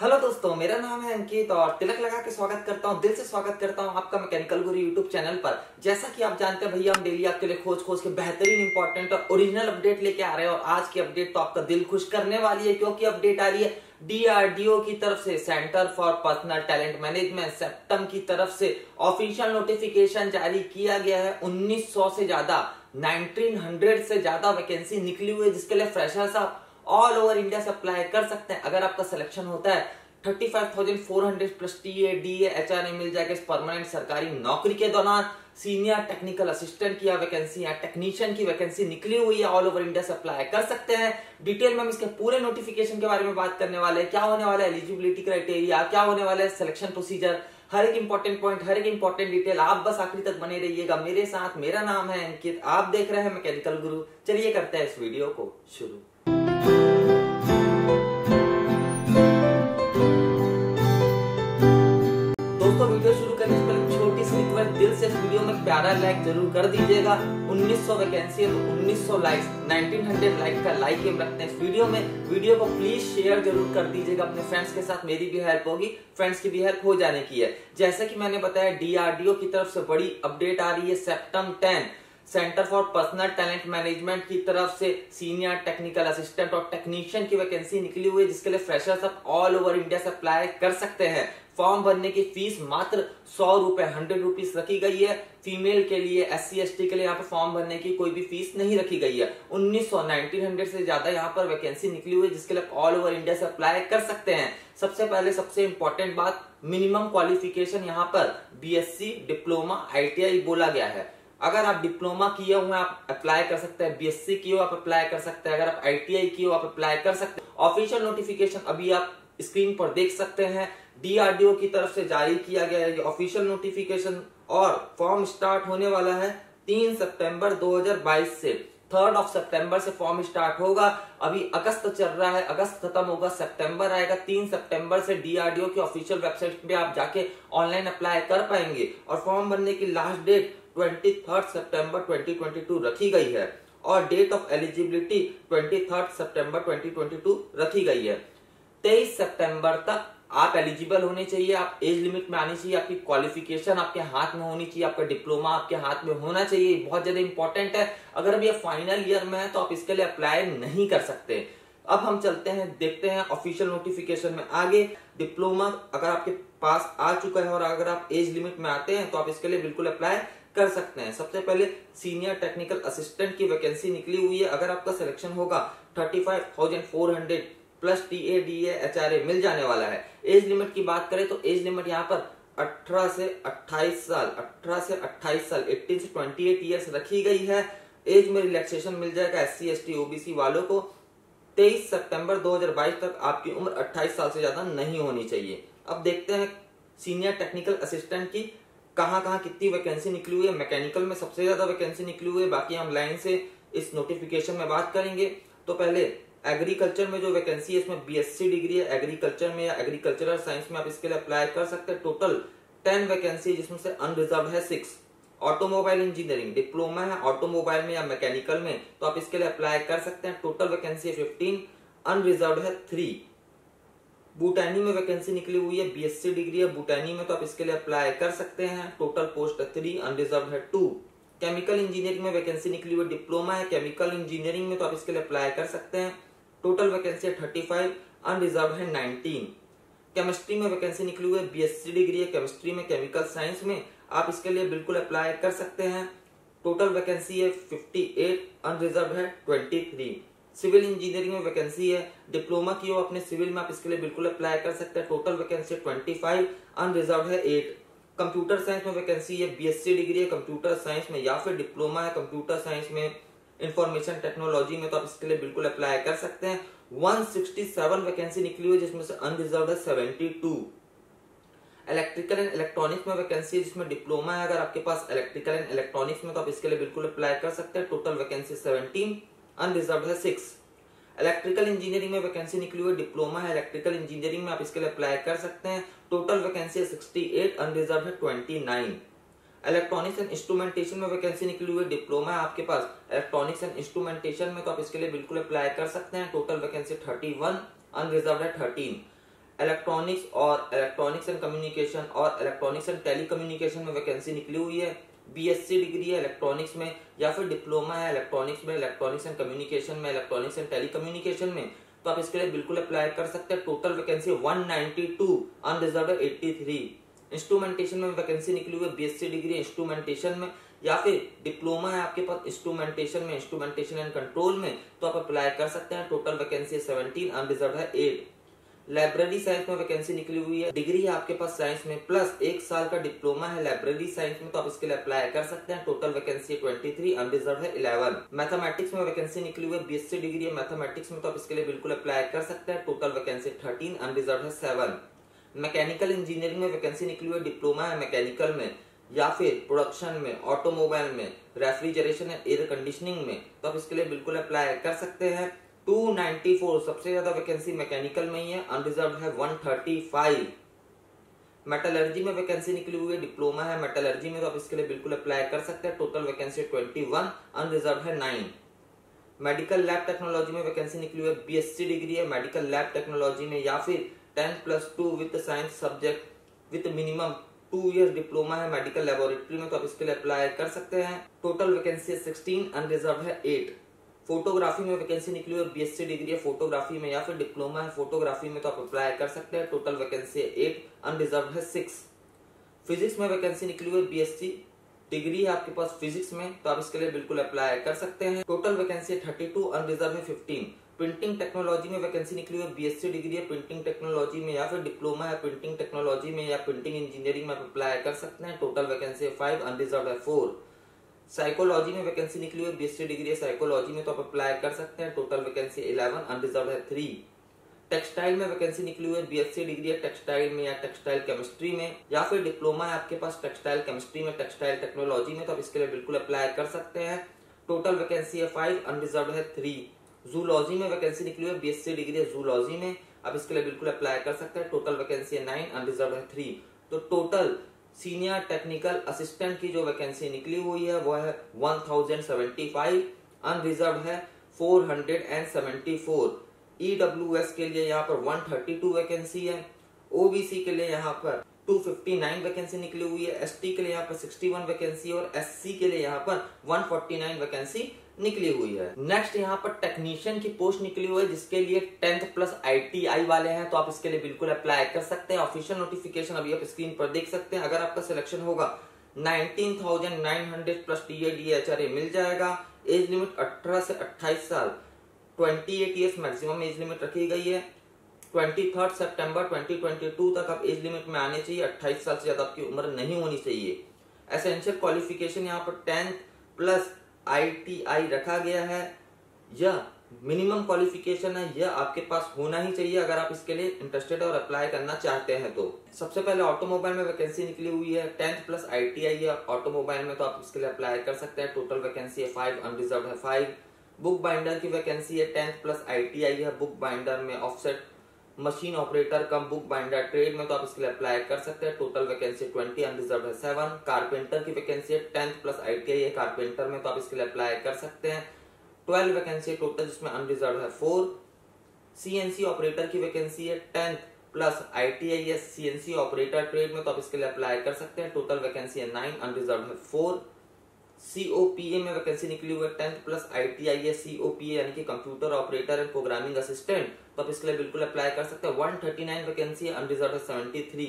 Hello दोस्तों, मेरा नाम है अंकित और तिलक लगा के स्वागत करता हूँ, दिल से स्वागत करता हूँ आपका मैकेनिकल गुरु यूट्यूब चैनल पर। जैसा कि आप जानते हैं भैया, हम डेली आपके लिए खोज खोज के बेहतरीन इंपॉर्टेंट और ओरिजिनल अपडेट लेके आ रहे हैं और आज की अपडेट तो आपका दिल खुश करने वाली है क्योंकि अपडेट आ रही है डीआरडीओ की तरफ़ से centre for personnel talent management CEPTAM की तरफ़ से। ऑफिशियल नोटिफिकेशन जारी किया गया है 1900 से ज़्यादा 1900 से ज़्यादा वैकेंसी निकली हुई है, जिसके लिए फ्रेशर्स आप ऑल ओवर इंडिया से अप्लाई कर सकते हैं। अगर आपका सिलेक्शन होता है thirty five thousand four hundred plus T A D H R मिल जाएगा परमानेंट सरकारी नौकरी के दौरान। सीनियर टेक्निकल असिस्टेंट की वैकेंसी या टेक्नीशियन की वैकेंसी निकली हुई है ऑल ओवर इंडिया से अप्लाई कर सकते हैं। डिटेल में हम इसके पूरे नोटिफिकेशन के बारे में बात करने वाले हैं। क्या होने वाला है एलिजिबिलिटी क्राइटेरिया क्या होने वाला है सिलेक्शन प्रोसीजर हर एक इंपॉर्टेंट पॉइंट हर एक इंपॉर्टेंट डिटेल आप बस आखिरी तक बने रहिएगा। मेरे साथ मेरा नाम है अंकित, आप देख रहे हैं मैकेनिकल गुरु चलिए करते हैं इस वीडियो को शुरू। वीडियो लाइक ज़रूर कर दीजिएगा। 1900 वैकेंसी है तो 1900 लाइक्स 1900 लाइक का लाइक हम रखते हैं। वीडियो में वीडियो को प्लीज़ शेयर ज़रूर कर दीजिएगा अपने फ्रेंड्स के साथ। मेरी भी हेल्प होगी फ्रेंड्स की भी हेल्प हो जाने की है। जैसे कि मैंने बताया डीआरडीओ की तरफ़ से बड़ी अपडेट आ रही है CEPTAM ten centre for personnel talent management की तरफ़ से सीनियर टेक्निकल असिस्टेंट और टेक्नीशियन की वैकेंसी निकली हुई है, जिसके लिए फ्रेशर्स अब ऑल ओवर इंडिया से अप्लाई कर सकते हैं। फॉर्म भरने की फ़ीस मात्र सौ रुपए, हंड्रेड रुपीज़ रखी गई है। फीमेल के लिए एस सी एस टी के लिए यहाँ पे फॉर्म भरने की कोई भी फ़ीस नहीं रखी गई है। उन्नीस सौ नाइनटीन हंड्रेड से ज़्यादा यहाँ पर वैकेंसी निकली हुई है, जिसके लिए ऑल ओवर इंडिया से अप्लाई कर सकते हैं। सबसे पहले, सबसे इंपॉर्टेंट बात, मिनिमम क्वालिफिकेशन यहाँ पर बीएससी डिप्लोमा आईटीआई बोला गया है। अगर आप डिप्लोमा किए हुए आप अप्लाई कर सकते हैं बीएससी किए हो आप अप्लाई कर सकते हैं, अगर आप आईटीआई किए हो आप अप्लाई कर सकते हैं। ऑफिशियल नोटिफिकेशन अभी आप स्क्रीन पर देख सकते हैं। डीआरडीओ की तरफ़ से जारी किया गया है ये ऑफिशियल नोटिफिकेशन और फॉर्म स्टार्ट होने वाला है तीन सितंबर 2022 से। थर्ड ऑफ़ सितंबर से फॉर्म स्टार्ट होगा। अभी अगस्त चल रहा है, अगस्त खत्म होगा, सितंबर आएगा, तीन सितंबर से डीआरडीओ की ऑफिशियल वेबसाइट पे आप जाके ऑनलाइन अप्लाई कर पाएँगे। और फॉर्म भरने की last date twenty third September twenty रखी गई है और date of eligibility twenty third September twenty रखी गई है। तेईस सितंबर तक आप एलिजिबल होने चाहिए, आप एज लिमिट में आनी चाहिए, आपकी क्वालिफिकेशन आपके हाथ में होनी चाहिए, आपका डिप्लोमा आपके हाथ में होना चाहिए, बहुत ज़्यादा इंपॉर्टेंट है। अगर अभी फाइनल ईयर में है तो आप इसके लिए अप्लाई नहीं कर सकते। अब हम चलते हैं, देखते हैं ऑफिशियल नोटिफिकेशन में आगे। डिप्लोमा अगर आपके पास आ चुका है और अगर आप एज लिमिट में आते हैं तो आप इसके लिए बिल्कुल अप्लाई कर सकते हैं। सबसे पहले सीनियर टेक्निकल असिस्टेंट की वैकेंसी निकली हुई है। अगर आपका सिलेक्शन होगा thirty five thousand four hundred plus T A D H R A मिल जाने वाला है। एज लिमिट की बात करें तो एज लिमिट यहाँ पर 18 से 28 साल 18 से 28 साल 18 से 28 इयर्स रखी गई है। एज में रिलैक्सेशन मिल जाएगा S C S T OBC वालों को। 23 सितंबर 2022 तक आपकी उम्र 28 साल से ज़्यादा नहीं होनी चाहिए। अब देखते हैं सीनियर टेक्निकल असिस्टेंट की कहाँ कहाँ कितनी वैकेंसी निकली हुई है? मैकेनिकल में सबसे ज़्यादा वैकेंसी निकली हुई है। बाकी हम लाइन से इस नोटिफिकेशन में बात करेंगे। तो पहले एग्रीकल्चर में जो वैकेंसी है, इसमें बीएससी डिग्री है। एग्रीकल्चर में या एग्रीकल्चरल साइंस में आप इसके लिए अप्लाई कर सकते हैं। टोटल टेन वैकेंसी जिसमें से अनरिजर्व है सिक्स ऑटोमोबाइल इंजीनियरिंग डिप्लोमा है ऑटोमोबाइल में या मैकेनिकल में तो आप इसके लिए अप्लाई कर सकते हैं। टोटल वैकेंसी है फिफ्टीन अनरिजर्व है थ्री बूटानी में वैकेंसी निकली हुई है बीएससी डिग्री है, बूटानी में तो आप इसके लिए अप्लाई कर सकते हैं। टोटल पोस्ट थ्री अनरिजर्व है टू केमिकल इंजीनियरिंग में वैकेंसी निकली हुई डिप्लोमा है केमिकल इंजीनियरिंग में तो आप इसके लिए अप्लाई कर सकते हैं। टोटल वैकेंसी है थर्टी फाइव अनरिजर्व है नाइनटीन केमिस्ट्री में वैकेंसी निकली हुई है बीएससी डिग्री है केमिस्ट्री में केमिकल साइंस में, आप इसके लिए बिल्कुल अप्लाई कर सकते हैं। टोटल वैकेंसी है फिफ्टी एट अनरिजर्व है ट्वेंटी थ्री सिविल इंजीनियरिंग में वैकेंसी है, डिप्लोमा की हो अपने सिविल में, आप इसके लिए बिल्कुल अप्लाई कर सकते हैं। Total vacancy twenty five unreserve है एट कंप्यूटर साइंस में वैकेंसी है बीएससी डिग्री है कंप्यूटर साइंस में, या फिर डिप्लोमा है कंप्यूटर साइंस में इंफॉर्मेशन टेक्नोलॉजी में तो आप इसके लिए बिल्कुल अप्लाई कर सकते हैं। 167 वैकेंसी निकली हुई जिसमें से अनरिजर्व है 72 इलेक्ट्रिकल एंड इलेक्ट्रॉनिक्स में वैकेंसी है, जिसमें डिप्लोमा है, अगर आपके पास इलेक्ट्रिकल एंड इलेक्ट्रॉनिक्स में तो आप इसके लिए बिल्कुल अप्लाई कर सकते हैं। टोटल वैकेंसी 17 अनरिजर्व है सिक्स इलेक्ट्रिकल इंजीनियरिंग में वैकेंसी निकली हुई डिप्लोमा है इलेक्ट्रिकल इंजीनियरिंग में आप इसके लिए अप्लाई कर सकते हैं. टोटल वैकेंसी है सिक्सटी एट अनरिजर्व है twenty nine electronics and instrumentation में वैकेंसी निकली हुई डिप्लोमा है आपके पास. इलेक्ट्रॉनिक्स एंड इंस्ट्रूमेंटेशन में तो आप इसके लिए बिल्कुल अप्लाई कर सकते हैं. Total vacancy thirty one unreserve है थर्टीन इलेक्ट्रॉनिक्स और इलेक्ट्रॉनिक्स एंड कम्युनिकेशन और इलेक्ट्रॉनिक्स एंड टेलीकम्युनिकेशन में वैकेंसी निकली हुई है. बीएससी डिग्री है इलेक्ट्रॉनिक्स में, या फिर डिप्लोमा है इलेक्ट्रॉनिक्स में इलेक्ट्रॉनिक्स एंड कम्युनिकेशन में इलेक्ट्रॉनिक्स एंड टेलीकम्युनिकेशन में तो आप इसके लिए बिल्कुल अप्लाई कर सकते हैं। टोटल वैकेंसी 192 अनरिजर्व 83 इंस्ट्रूमेंटेशन में वैकेंसी निकली हुई है बीएससी डिग्री इंस्ट्रूमेंटेशन में, या फिर डिप्लोमा है आपके पास इंस्ट्रूमेंटेशन में इंस्ट्रूमेंटेशन एंड कंट्रोल में तो आप अप्लाई कर सकते हैं। टोटल वैकेंसी सेवनटीन अनरिजर्व है एट लाइब्रेरी साइंस में वैकेंसी निकली हुई है। डिग्री है आपके पास साइंस में, प्लस एक साल का डिप्लोमा है लाइब्रेरी साइंस में तो आप इसके लिए अप्लाई कर सकते हैं। Total vacancy twenty three unreserved है इलेवन मैथमेटिक्स में वैकेंसी निकली हुई है बीएससी डिग्री है मैथमेटिक्स में तो आप इसके लिए बिल्कुल अप्लाई कर सकते हैं। टोटल वैकेंसी थर्टीन अनरिजर्व है सेवन मैकेनिकल इंजीनियरिंग में वैकेंसी निकली हुई है, डिप्लोमा है मैकेनिकल में, या फिर प्रोडक्शन में ऑटोमोबाइल में रेफ्रिजरेशन एयर कंडीशनिंग में तो आप इसके लिए बिल्कुल अप्लाई कर सकते हैं। 294 सबसे ज़्यादा वैकेंसी मैकेनिकल में ही है अनरिजर्व है 135 मेटलर्जी में वैकेंसी निकली हुई है डिप्लोमा है मेटलर्जी में तो आप इसके लिए बिल्कुल अप्लाई कर सकते हैं। टोटल वैकेंसी 21 अनरिजर्व है 9 मेडिकल लैब टेक्नोलॉजी में वैकेंसी निकली हुई है बीएससी डिग्री है मेडिकल लैब टेक्नोलॉजी में, या फिर tenth plus two with science subject with minimum two year diploma है मेडिकल लेबोरेटरी में तो आप इसके लिए अप्लाई कर सकते हैं। टोटल वैकेंसी सिक्सटीन अनरिजर्व है एट फोटोग्राफी में वैकेंसी निकली हुई है बीएससी डिग्री है, फोटोग्राफी में या फिर डिप्लोमा है, फोटोग्राफी में तो आप अप्लाई कर सकते हैं। टोटल वैकेंसी है एट अनरिजर्व है सिक्स फिजिक्स में वैकेंसी निकली हुई है बीएससी डिग्री है आपके पास फिजिक्स में तो आप इसके लिए बिल्कुल अप्लाई कर सकते हैं। Total vacancy thirty two unreserved है फिफ्टीन प्रिंटिंग टेक्नोलॉजी में वैकेंसी निकली हुई बीएससी डिग्री है प्रिंटिंग टेक्नोलॉजी में या फिर डिप्लोमा है प्रिंटिंग टेक्नोलॉजी में या प्रिंटिंग इंजीनियरिंग में आप अप्लाई कर सकते हैं। टोटल वैकेंसी फाइव अनरिजर्व है फोर साइकोलॉजी में वैकेंसी निकली हुई बीएससी डिग्री है साइकोलॉजी में तो आप अप्लाई कर सकते हैं। टोटल वैकेंसी इलेवन अनरिजर्व है थ्री टेक्सटाइल में वैकेंसी निकली हुई है बीएससी डिग्री है टेक्सटाइल में या टेक्सटाइल केमिस्ट्री में। या फिर डिप्लोमा है आपके पास टेक्सटाइल केमिस्ट्री में टेक्सटाइल टेक्नोलॉजी में तो आप इसके लिए बिल्कुल अप्लाई कर सकते हैं। टोटल वैकेंसी है फाइव अनरिजर्व है थ्री जूलॉजी में वैकेंसी निकली हुई है बीएससी डिग्री है जूलॉजी में। आप इसके लिए बिल्कुल अप्लाई कर सकते हैं। टोटल वैकेंसी है नाइन अनरिजर्व है थ्री तो टोटल सीनियर टेक्निकल असिस्टेंट की जो वैकेंसी निकली हुई है, वो है 1075 अनरिजर्व है 474 ईडब्ल्यूएस के लिए यहाँ पर 132 वैकेंसी है ओबीसी के लिए यहाँ पर 259 वैकेंसी निकली हुई है एसटी के लिए यहाँ पर 61 वैकेंसी और एससी के लिए यहाँ पर 149 वैकेंसी निकली हुई है। नेक्स्ट यहाँ पर टेक्नीशियन की पोस्ट निकली हुई है जिसके लिए टेंथ प्लस आईटीआई वाले हैं तो आप इसके लिए बिल्कुल अप्लाई कर सकते हैं। ऑफिशियल नोटिफिकेशन अभी आप स्क्रीन पर देख सकते हैं। अगर आपका सिलेक्शन होगा 19,900 प्लस टी ए मिल जाएगा। एज लिमिट 18 से 28 साल। 28 इयर्स मैक्सिमम एज लिमिट रखी गई है। ट्वेंटी थर्ड सेप्टेम्बर ट्वेंटी तक आप एज लिमिट में आने चाहिए। अट्ठाईस साल से ज़्यादा आपकी उम्र नहीं होनी चाहिए। एसेंशियल क्वालिफिकेशन यहाँ पर टेंथ प्लस आईटीआई रखा गया है, यह मिनिमम क्वालिफिकेशन है, यह आपके पास होना ही चाहिए अगर आप इसके लिए इंटरेस्टेड और अप्लाई करना चाहते हैं तो। सबसे पहले ऑटोमोबाइल में वैकेंसी निकली हुई है टेंथ प्लस आईटीआई है ऑटोमोबाइल में तो आप इसके लिए अप्लाई कर सकते हैं टोटल वैकेंसी है फाइव अनरिजर्व है फाइव बुक बाइंडर की वैकेंसी है टेंथ प्लस आईटीआई है बुक बाइंडर में offset machine operator, cum book binder, trade में तो आप इसके लिए अप्लाई कर सकते हैं। टोटल वैकेंसी ट्वेंटी अनरिजर्व है सेवन कारपेंटर की वैकेंसी है टेंथ प्लस आईटीआई है। कारपेंटर में तो आप इसके लिए अप्लाई कर सकते हैं। ट्वेल्व वैकेंसी टोटल जिसमें अनरिजर्व है फोर सीएनसी ऑपरेटर की वैकेंसी है टेंथ प्लस आईटीआई है। सीएनसी ऑपरेटर ट्रेड में तो आप इसके लिए अप्लाई कर सकते हैं। टोटल वैकेंसी है नाइन अनरिजर्व है फोर सीओपीए में वैकेंसी निकली हुई है टेंथ प्लस आईटीआई है सीओपीए यानी कि computer operator and programming assistant तो आप इसके लिए बिल्कुल अप्लाई कर सकते हैं। 139 वैकेंसी है अनरिजर्व है 73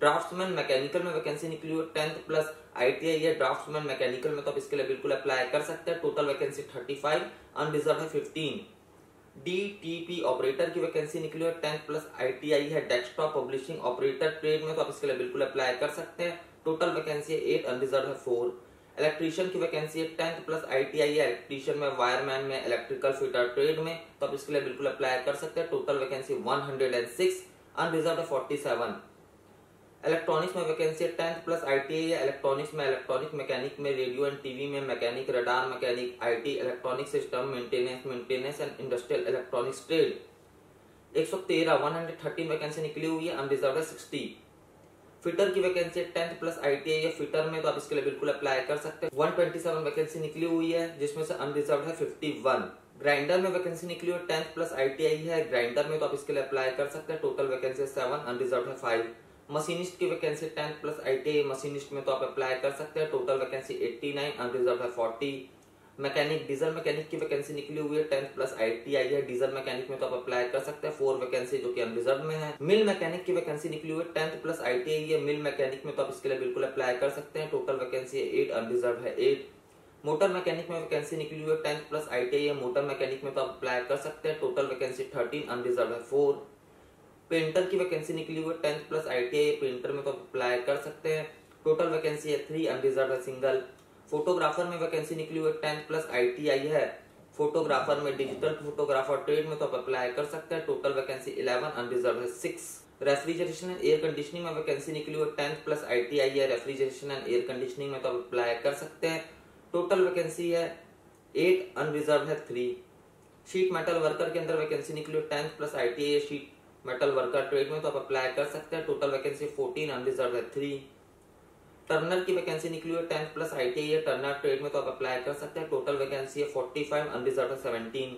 ड्राफ्ट्समैन मैकेनिकल में वैकेंसी निकली हुई है टेंथ प्लस आईटीआई है ड्राफ्ट्समैन मैकेनिकल में तो आप इसके लिए बिल्कुल अप्लाई कर सकते हैं। टोटल वैकेंसी 35 अनरिजर्व है 15 डीटीपी ऑपरेटर की वैकेंसी निकली हुई है टेंथ प्लस आईटीआई है डेस्कटॉप पब्लिशिंग ऑपरेटर ट्रेड में तो आप इसके लिए बिल्कुल अप्लाई कर सकते हैं। टोटल वैकेंसी है एट अनरिजर्व है फोर इलेक्ट्रीशियन की वैकेंसी है टेंथ प्लस आईटीआई है इलेक्ट्रीशियन में वायरमैन में इलेक्ट्रिकल फिटर ट्रेड में तो आप इसके लिए बिल्कुल अप्लाई कर सकते हैं। Total vacancy 106 unreserved forty seven electronics में वैकेंसी है टेंथ प्लस आईटीआई है इलेक्ट्रॉनिक्स में इलेक्ट्रॉनिक मैकेनिक में रेडियो एंड टीवी में mechanic radar mechanic IT electronic system maintenance maintenance and industrial electronics trade 113 113 vacancy निकली हुई है अनरिजर्व 60 फिटर की वैकेंसी टेंथ प्लस आईटीआई है। फिटर में तो आप इसके लिए बिल्कुल अप्लाई कर सकते हैं। 127 वैकेंसी निकली हुई है, जिसमें से अनरिजर्व है 51 ग्राइंडर में वैकेंसी निकली हुई टेंथ प्लस आईटीआई है। ग्राइंडर में तो आप इसके लिए अप्लाई कर सकते हैं। टोटल वैकेंसी सेवन अनरिजर्व है फाइव मशीनिस्ट की vacancy tenth plus ITI machinist में तो आप अप्लाई कर सकते हैं। टोटल वैकेंसी 89 अनरिजर्व है 40 मैकेनिक डीजल मैकेनिक की वैकेंसी निकली हुई है टेंथ प्लस आई है डीजल मैकेनिक में तो आप अप्लाई कर सकते हैं फोर वैकेंसी जो कि अनरिजर्व में है। मिल मैकेनिक की वैकेंसी निकली हुई है टेंथ प्लस आई है मिल मैकेनिक में तो आप इसके लिए बिल्कुल अप्लाई कर सकते हैं। टोटल वैकेंसी एट अनरिजर्व है एट मोटर मैकेनिक में वैकेंसी निकली हुई है टेंथ प्लस आई है मोटर मैकेनिक में तो आप अप्लाई कर सकते हैं। टोटल वैकेंसी थर्टीन अनरिजर्व है फोर पेंटर की वैकेंसी निकली हुई है tenth plus I T I painter में तो आप अप्लाई कर सकते हैं। टोटल वैकेंसी है थ्री अनरिजर्व है सिंगल फोटोग्राफर में वैकेंसी निकली हुई टेंथ प्लस आईटीआई है। फोटोग्राफर में डिजिटल फोटोग्राफर ट्रेड में तो आप अप्लाई कर सकते हैं। टोटल वैकेंसी इलेवन अनरिजर्व है six refrigeration and air conditioning में वैकेंसी निकली हुई टेंथ प्लस आईटीआई है। रेफ्रिजरेशन एंड एयर कंडीशनिंग में तो आप अप्लाई कर सकते हैं। टोटल वैकेंसी है एट अनरिजर्व है थ्री शीट मेटल वर्कर के अंदर वैकेंसी निकली हुई tenth plus I sheet metal worker trade में तो आप अप्लाई कर सकते हैं। टोटल वैकेंसी फोर्टीन अनरिजर्व है थ्री टर्नर की वैकेंसी निकली हुई है टेंथ प्लस आई टी है टर्नर ट्रेड में तो आप अप्लाई कर सकते हैं। टोटल वैकेंसी है फोर्टी फाइव अनरिजर्व है सेवनटीन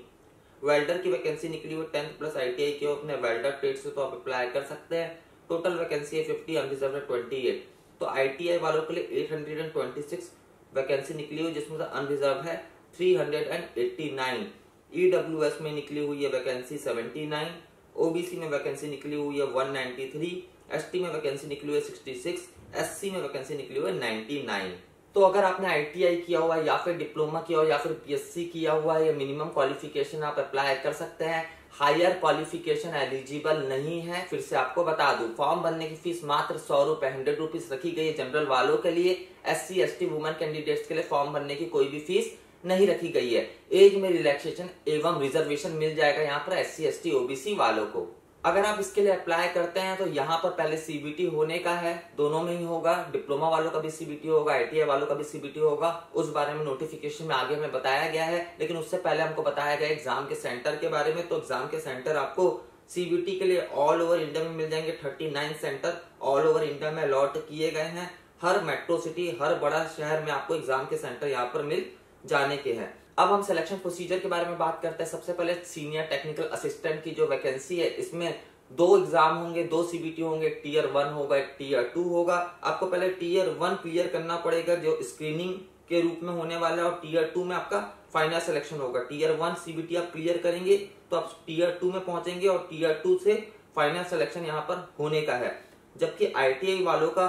वेल्डर की वैकेंसी निकली हुई tenth plus I T I के अपने वेल्डर ट्रेड से तो आप अप्लाई कर सकते हैं। टोटल वैकेंसी है फिफ्टी अनरिजर्व है ट्वेंटी एट तो आई टी आई वालों के लिए eight hundred and twenty six vacancy निकली हुई जिसमें से अनरिजर्व है three hundred and eighty nine EW S में निकली हुई है वैकेंसी सेवेंटी नाइन ओबीसी में वैकेंसी निकली हुई है 193, एसटी में वैकेंसी निकली हुई है 66, एससी में वैकेंसी निकली हुई है 99। तो अगर आपने आईटीआई किया हुआ है या फिर डिप्लोमा किया हुआ या फिर पीएससी किया हुआ है, या मिनिमम क्वालिफिकेशन आप अप्लाई कर सकते हैं। हायर क्वालिफिकेशन एलिजिबल नहीं है, फिर से आपको बता दूँ फॉर्म भरने की फ़ीस मात्र सौ रुपए हंड्रेड रुपीज़ रखी गई है जनरल वालों के लिए। S C S T women candidates के लिए फॉर्म भरने की कोई भी फ़ीस नहीं रखी गई है। एज में रिलैक्सेशन एवं रिजर्वेशन मिल जाएगा यहाँ पर S C S T OBC वालों को। अगर आप इसके लिए अप्लाई करते हैं तो यहाँ पर पहले सीबीटी होने का है। दोनों में ही होगा। डिप्लोमा वालों का भी सीबीटी होगा आईटीआई वालों का भी सीबीटी होगा। उस बारे में नोटिफिकेशन में आगे हमें बताया गया है। लेकिन उससे पहले हमको बताया गया एग्ज़ाम के सेंटर के बारे में। तो एग्ज़ाम के सेंटर आपको सीबीटी के लिए ऑल ओवर इंडिया में मिल जाएँगे। Thirty nine centre all over India में अलॉट किए गए हैं। हर मेट्रो सिटी हर बड़ा शहर में आपको एग्ज़ाम के सेंटर यहाँ पर मिल जाने के हैं। अब हम सिलेक्शन प्रोसीजर के बारे में बात करते हैं। सबसे पहले सीनियर टेक्निकल असिस्टेंट की जो वैकेंसी है, इसमें दो एग्ज़ाम होंगे, दो सीबीटी होंगे टीयर वन होगा, एक टीयर टू होगा। आपको पहले टीयर वन क्लियर करना पड़ेगा, जो स्क्रीनिंग के रूप में होने वाला है, और टीयर टू में आपका फाइनल सिलेक्शन होगा। टीयर वन सीबीटी आप क्लियर करेंगे तो आप टीयर टू में पहुँचेंगे, और टीयर टू से फाइनल सिलेक्शन यहाँ पर होने का है। जबकि आईटीआई वालों का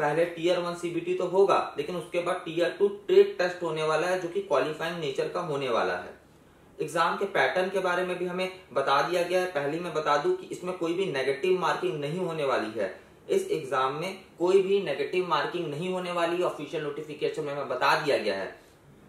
पहले टीयर वन सीबीटी तो होगा, लेकिन उसके बाद टीयर टू ट्रेड टेस्ट होने वाला है, जो कि क्वालिफाइंग नेचर का होने वाला है। एग्ज़ाम के पैटर्न के बारे में भी हमें बता दिया गया है। पहले मैं बता दूँ कि इसमें कोई भी नेगेटिव मार्किंग नहीं होने वाली है। इस एग्ज़ाम में कोई भी नेगेटिव मार्किंग नहीं होने वाली ऑफिशियल नोटिफिकेशन में बता दिया गया है।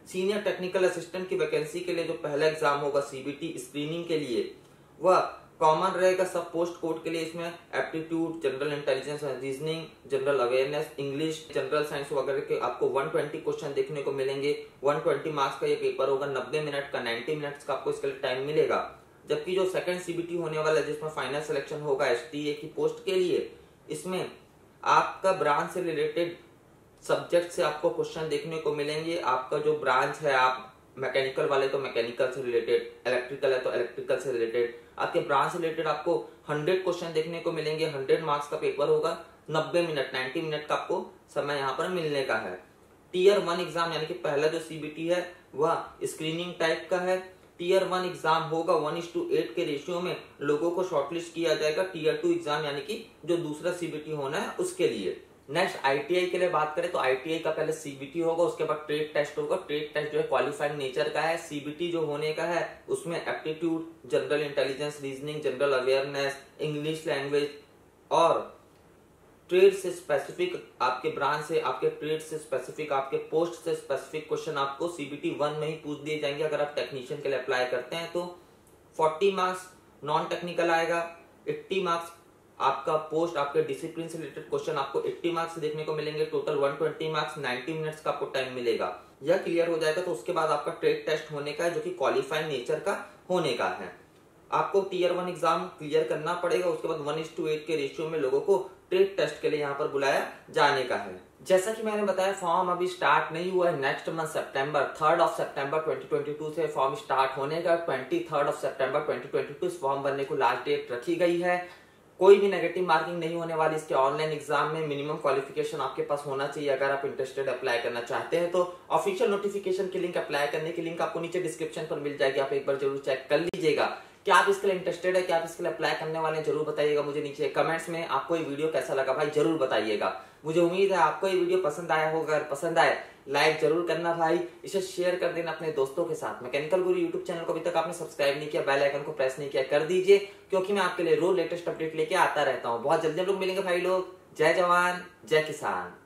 सीनियर टेक्निकल असिस्टेंट की वैकेंसी के लिए जो पहला एग्ज़ाम होगा सीबीटी स्क्रीनिंग के लिए, वह कॉमन रहेगा सब पोस्ट कोड के लिए इसमें aptitude general intelligence reasoning general awareness English general science वगैरह के आपको 120 क्वेश्चन देखने को मिलेंगे। 120 मार्क्स का ये पेपर होगा 90 मिनट का 90 मिनट्स का आपको इसके लिए टाइम मिलेगा। जबकि जो सेकंड सीबीटी होने वाला है, जिसमें फाइनल सिलेक्शन होगा एस की पोस्ट के लिए, इसमें आपका ब्रांच से रिलेटेड सब्जेक्ट से आपको क्वेश्चन देखने को मिलेंगे। आपका जो ब्रांच है, आप मैकेनिकल वाले तो मैकेनिकल से रिलेटेड इलेक्ट्रिकल है तो इलेक्ट्रिकल से रिलेटेड आपके ब्रांच रिलेटेड आपको हंड्रेड क्वेश्चन देखने को मिलेंगे हंड्रेड मार्क्स का पेपर होगा, नब्बे मिनट नाइन्टी मिनट का आपको समय यहाँ पर मिलने का है। टीयर वन एग्ज़ाम यानी कि पहला जो सीबीटी है, वह स्क्रीनिंग टाइप का है। टीयर वन एग्ज़ाम होगा वन इज़ टू एट के रेशियो में, लोगों को शॉर्टलिस्ट किया जाएगा। टीयर टू एग्ज़ाम यानी कि जो दूसरा सीबीटी होना है, उसके लिए। नेक्स्ट आईटीआई के लिए बात करें तो आईटीआई का पहले सीबीटी होगा, उसके बाद ट्रेड टेस्ट होगा। ट्रेड टेस्ट जो है क्वालिफाइंग नेचर का है। सीबीटी जो होने का है, उसमें aptitude general intelligence reasoning general awareness English language और ट्रेड से स्पेसिफिक आपके ब्रांच से, आपके ट्रेड से स्पेसिफिक आपके पोस्ट से स्पेसिफिक क्वेश्चन आपको सीबीटी वन में ही पूछ दिए जाएँगे। अगर आप टेक्नीशियन के लिए अप्लाई करते हैं तो 40 मार्क्स नॉन टेक्निकल आएगा 80 मार्क्स आपका पोस्ट आपके डिसिप्लिन से रिलेटेड क्वेश्चन आपको 80 मार्क्स देखने को मिलेंगे टोटल 120 मार्क्स 90 मिनट्स का आपको टाइम मिलेगा। यह क्लियर हो जाएगा तो उसके बाद आपका ट्रेड टेस्ट होने का है, जो कि क्वालिफाइंग नेचर का होने का है। आपको टीयर वन एग्ज़ाम क्लियर करना पड़ेगा, उसके बाद वन इज़ टू एट के रेशियो में लोगों को ट्रेड टेस्ट के लिए यहाँ पर बुलाया जाने का है। जैसा कि मैंने बताया फॉर्म अभी स्टार्ट नहीं हुआ है नेक्स्ट मंथ सितंबर थर्ड ऑफ़ सितंबर 2022 से फॉर्म स्टार्ट होने का ट्वेंटी थर्ड ऑफ़ सितंबर 2022 इस फॉर्म भरने को लास्ट डेट रखी गई है। कोई भी नेगेटिव मार्किंग नहीं होने वाली, इसके ऑनलाइन एग्ज़ाम में मिनिमम क्वालिफिकेशन आपके पास होना चाहिए अगर आप इंटरेस्टेड अप्लाई करना चाहते हैं तो ऑफिशियल नोटिफिकेशन की लिंक अप्लाई करने की लिंक आपको नीचे डिस्क्रिप्शन पर मिल जाएगी, आप एक बार ज़रूर चेक कर लीजिएगा। क्या आप इसके लिए इंटरेस्टेड है, क्या आप इसके लिए अप्लाई करने वाले हैं, ज़रूर बताइएगा मुझे नीचे कमेंट्स में। आपको ये वीडियो कैसा लगा भाई, ज़रूर बताइएगा। मुझे उम्मीद है आपको ये वीडियो पसंद आया होगा। अगर पसंद आए लाइक ज़रूर करना भाई। इसे शेयर कर देना अपने दोस्तों के साथ। मैकेनिकल गुरु यूट्यूब चैनल को अभी तक आपने सब्सक्राइब नहीं किया बेल आइकन को प्रेस नहीं किया, कर दीजिए, क्योंकि मैं आपके लिए रोज लेटेस्ट अपडेट लेके आता रहता हूँ। बहुत जल्दी हम लोग मिलेंगे भाई लोग। जय जवान, जय किसान।